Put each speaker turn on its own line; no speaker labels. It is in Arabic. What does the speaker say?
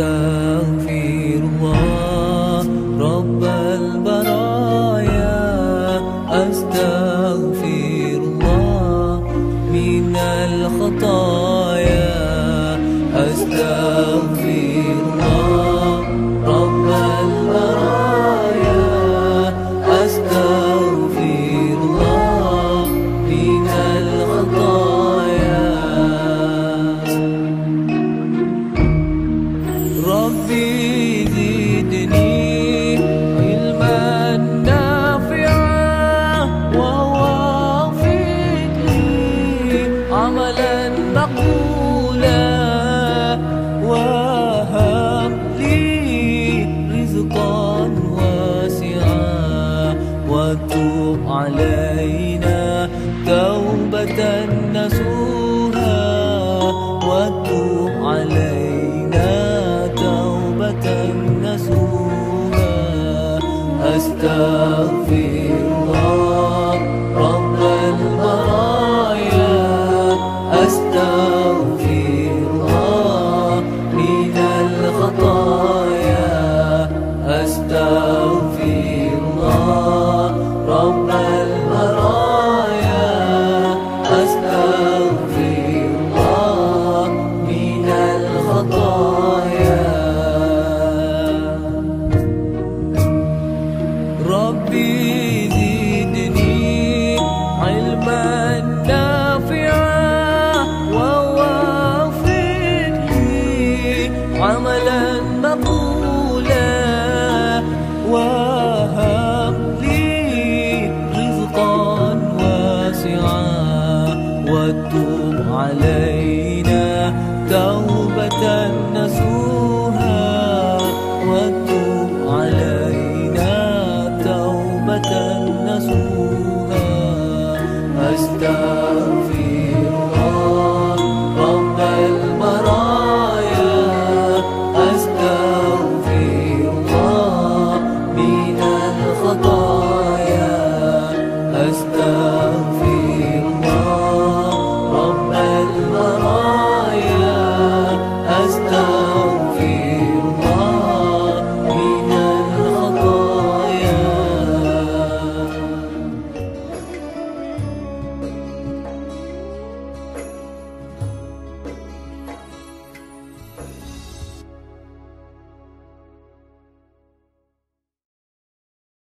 the زدني علما نافعا لي عملا مقبولا لي رزقا واسعا علينا توبة نسوها الخطايا ربي زدني علما نافعا ووافق لي عملا رزقا واسعا. وتوب علي